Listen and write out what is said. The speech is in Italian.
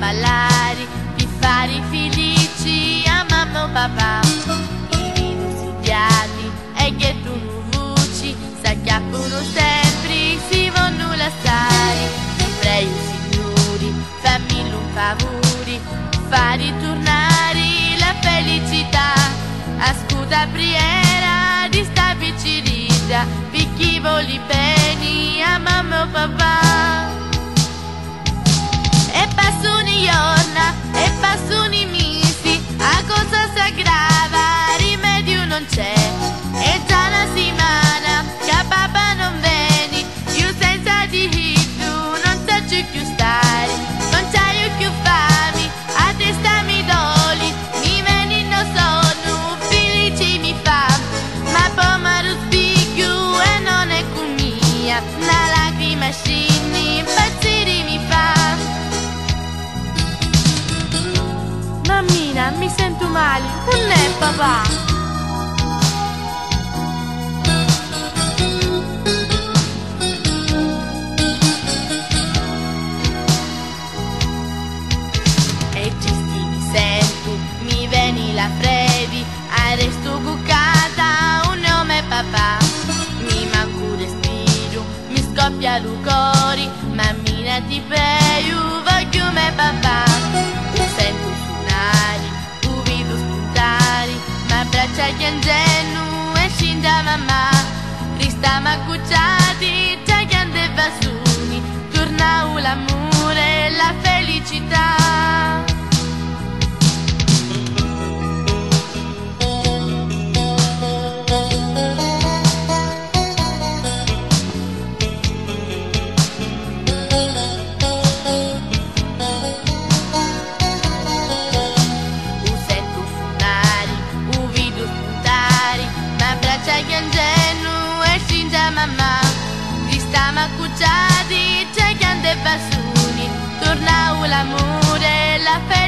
ballare, di fare felici a mamma e papà. I vini studiati e che tu non vuci, sa che appunto sempre si vanno la stare. Ti prego signori, fammi un favore, fari ritornare la felicità. Ascuta preghiera di sta vicinità, per chi vuole bene a mamma e papà. animali con me papà la Freddy, adesso cucata, un nome papà. Mi manco respiro, mi scoppia lucori, mammina ti prego, voglio Siache xin de mamà, Ristama kuchana mamma vi ma cucciati c'è grande bassuni torna l'amore la fede